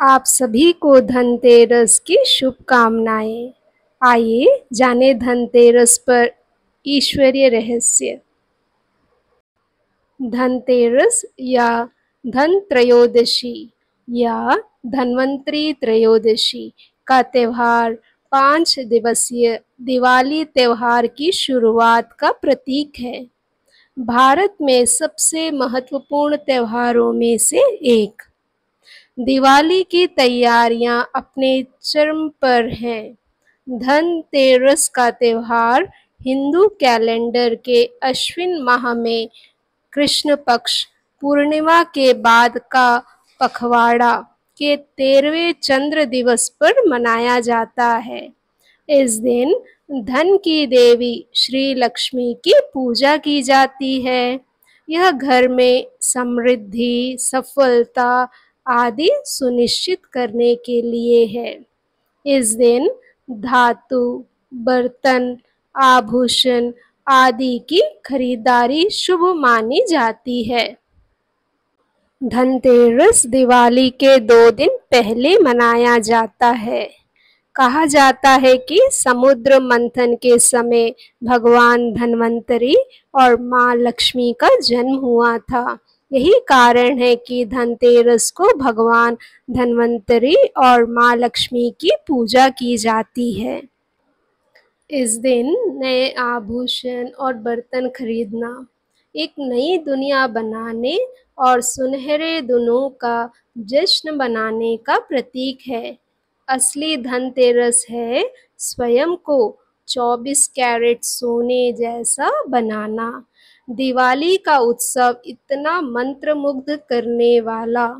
आप सभी को धनतेरस की शुभकामनाएँ। आइए जाने धनतेरस पर ईश्वरीय रहस्य। धनतेरस या धन त्रयोदशी या धनवंतरी त्रयोदशी का त्यौहार पाँच दिवसीय दिवाली त्यौहार की शुरुआत का प्रतीक है। भारत में सबसे महत्वपूर्ण त्योहारों में से एक दिवाली की तैयारियाँ अपने चरम पर हैं। धनतेरस का त्यौहार हिंदू कैलेंडर के अश्विन माह में कृष्ण पक्ष पूर्णिमा के बाद का पखवाड़ा के तेरहवें चंद्र दिवस पर मनाया जाता है। इस दिन धन की देवी श्री लक्ष्मी की पूजा की जाती है। यह घर में समृद्धि, सफलता आदि सुनिश्चित करने के लिए है। इस दिन धातु, बर्तन, आभूषण आदि की खरीदारी शुभ मानी जाती है। धनतेरस दिवाली के दो दिन पहले मनाया जाता है। कहा जाता है कि समुद्र मंथन के समय भगवान धन्वंतरी और माँ लक्ष्मी का जन्म हुआ था। यही कारण है कि धनतेरस को भगवान धनवंतरी और माँ लक्ष्मी की पूजा की जाती है। इस दिन नए आभूषण और बर्तन खरीदना, एक नई दुनिया बनाने और सुनहरे दिनों का जश्न बनाने का प्रतीक है। असली धनतेरस है स्वयं को 24 कैरेट सोने जैसा बनाना। दिवाली का उत्सव इतना मंत्रमुग्ध करने वाला,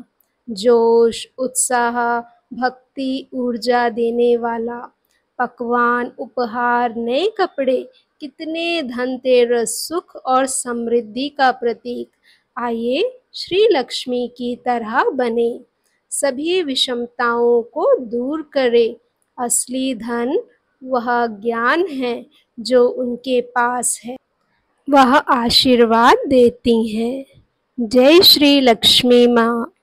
जोश, उत्साह, भक्ति, ऊर्जा देने वाला। पकवान, उपहार, नए कपड़े, कितने धनतेरस, सुख और समृद्धि का प्रतीक। आइए श्री लक्ष्मी की तरह बने। सभी विषमताओं को दूर करे। असली धन वह ज्ञान है जो उनके पास है। वह आशीर्वाद देती हैं। जय श्री लक्ष्मी माँ।